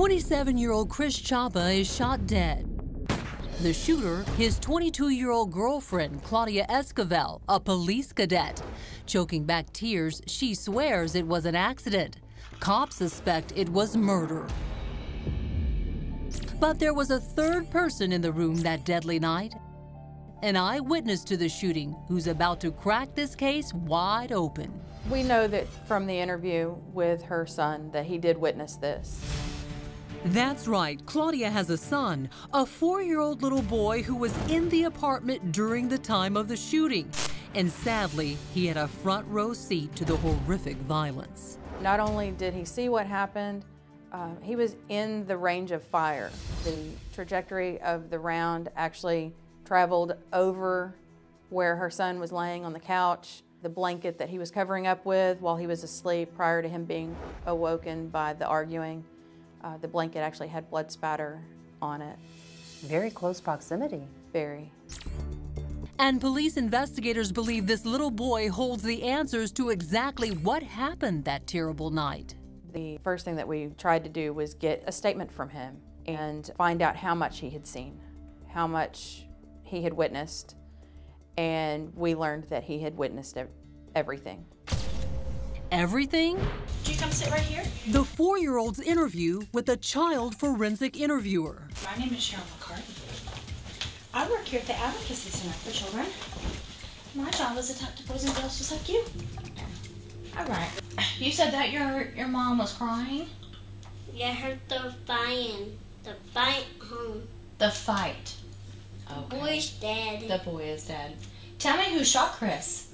27-year-old Chris Chapa is shot dead. The shooter, his 22-year-old girlfriend, Claudia Esquivel, a police cadet. Choking back tears, she swears it was an accident. Cops suspect it was murder. But there was a third person in the room that deadly night. An eyewitness to the shooting who's about to crack this case wide open. We know that from the interview with her son that he did witness this. That's right. Claudia has a son, a four year old little boy who was in the apartment during the time of the shooting. And sadly, he had a front row seat to the horrific violence. Not only did he see what happened, uh, he was in the range of fire. The trajectory of the round actually traveled over where her son was laying on the couch, the blanket that he was covering up with while he was asleep prior to him being awoken by the arguing. Uh, the blanket actually had blood spatter on it. Very close proximity. Very. And police investigators believe this little boy holds the answers to exactly what happened that terrible night. The first thing that we tried to do was get a statement from him and find out how much he had seen, how much he had witnessed, and we learned that he had witnessed everything. Everything? Do you come sit right here? The four year old's interview with a child forensic interviewer. My name is Cheryl McCarthy. I work here at the Advocacy Center for Children. My job is to talk to boys and girls just like you. All right. You said that your your mom was crying? Yeah, her the fighting. The fight home. The fight. Okay. Boy's dead. The boy is dead. Tell me who shot Chris.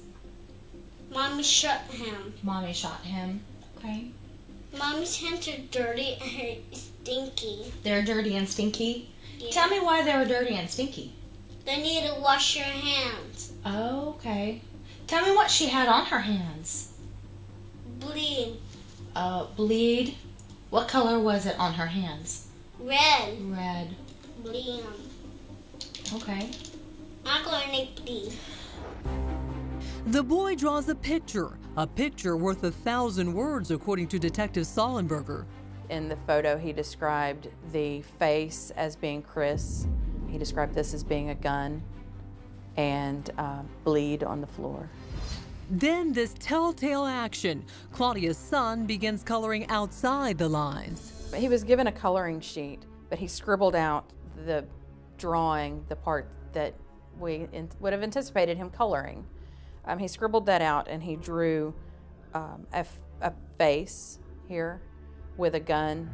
Mommy shot him. Mommy shot him. Okay. Mommy's hands are dirty and stinky. They're dirty and stinky? Yeah. Tell me why they were dirty and stinky. They need to wash your hands. Oh, okay. Tell me what she had on her hands. Bleed. Uh, bleed? What color was it on her hands? Red. Red. Bleed. Okay. I'm going to bleed. The boy draws a picture, a picture worth a thousand words, according to Detective Sollenberger. In the photo, he described the face as being Chris. He described this as being a gun and uh, bleed on the floor. Then this telltale action. Claudia's son begins coloring outside the lines. He was given a coloring sheet, but he scribbled out the drawing, the part that we would have anticipated him coloring. Um, he scribbled that out and he drew um, a, face here with a gun.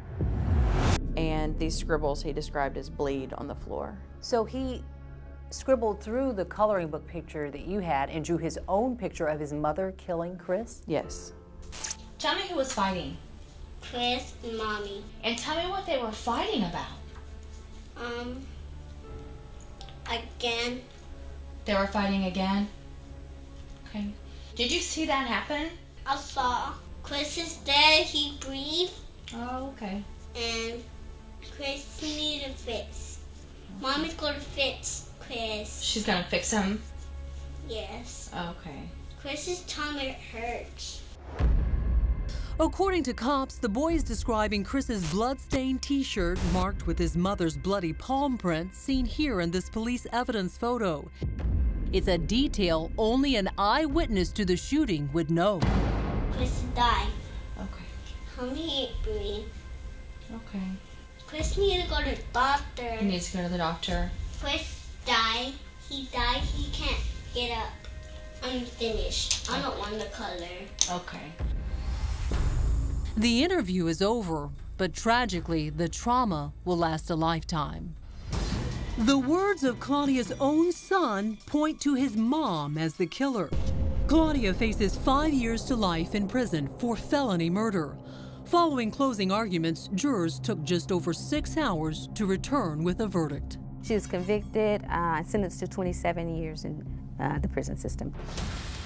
And these scribbles he described as bleed on the floor. So he scribbled through the coloring book picture that you had and drew his own picture of his mother killing Chris? Yes. Tell me who was fighting. Chris and Mommy. And tell me what they were fighting about. Um, again. They were fighting again? Okay. Did you see that happen? I saw. Chris is dead. He breathed. Oh, okay. And Chris needed a fix. Mommy's gonna fix Chris. She's gonna fix him? Yes. Okay. Chris's tummy hurts. According to cops, the boy is describing Chris's blood-stained t-shirt marked with his mother's bloody palm print seen here in this police evidence photo. It's a detail only an eyewitness to the shooting would know. Chris died. Okay. Mommy breathe. Okay. Chris needs to go to the doctor. He needs to go to the doctor. Chris died. He died. He can't get up. I'm finished. I don't want the color. Okay. The interview is over, but tragically, the trauma will last a lifetime. The words of Claudia's own son point to his mom as the killer. Claudia faces five years to life in prison for felony murder. Following closing arguments, jurors took just over six hours to return with a verdict. She was convicted uh, sentenced to 27 years in uh, the prison system.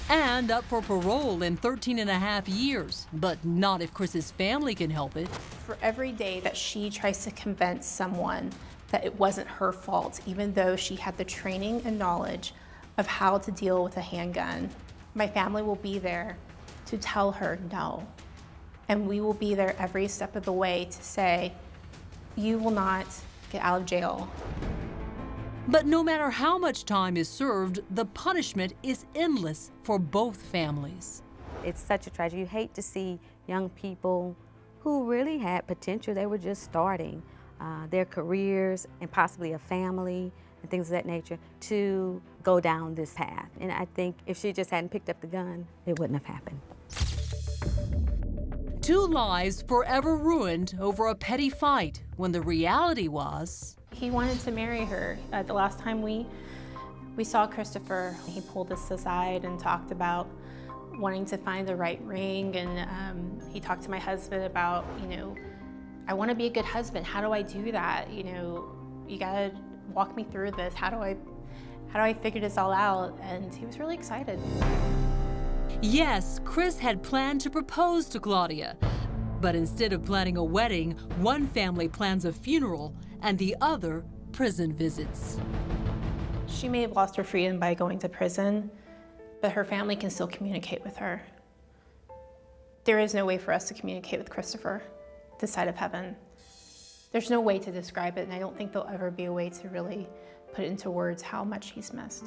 And up for parole in 13 and a half years, but not if Chris's family can help it. For every day that she tries to convince someone that it wasn't her fault, even though she had the training and knowledge of how to deal with a handgun. My family will be there to tell her no. And we will be there every step of the way to say, You will not get out of jail. But no matter how much time is served, the punishment is endless for both families. It's such a tragedy. You hate to see young people who really had potential. They were just starting uh, their careers and possibly a family and things of that nature to go down this path. And I think if she just hadn't picked up the gun, it wouldn't have happened. Two lives forever ruined over a petty fight when the reality was He wanted to marry her. Uh, the last time we we saw Christopher, he pulled us aside and talked about wanting to find the right ring, and um, he talked to my husband about, you know, I want to be a good husband. How do I do that? You know, you gotta walk me through this. How do I, how do I figure this all out? And he was really excited. Yes, Chris had planned to propose to Claudia. But instead of planning a wedding, one family plans a funeral and the other prison visits. She may have lost her freedom by going to prison, but her family can still communicate with her. There is no way for us to communicate with Christopher, this side of heaven. There's no way to describe it, and I don't think there'll ever be a way to really put into words how much he's missed.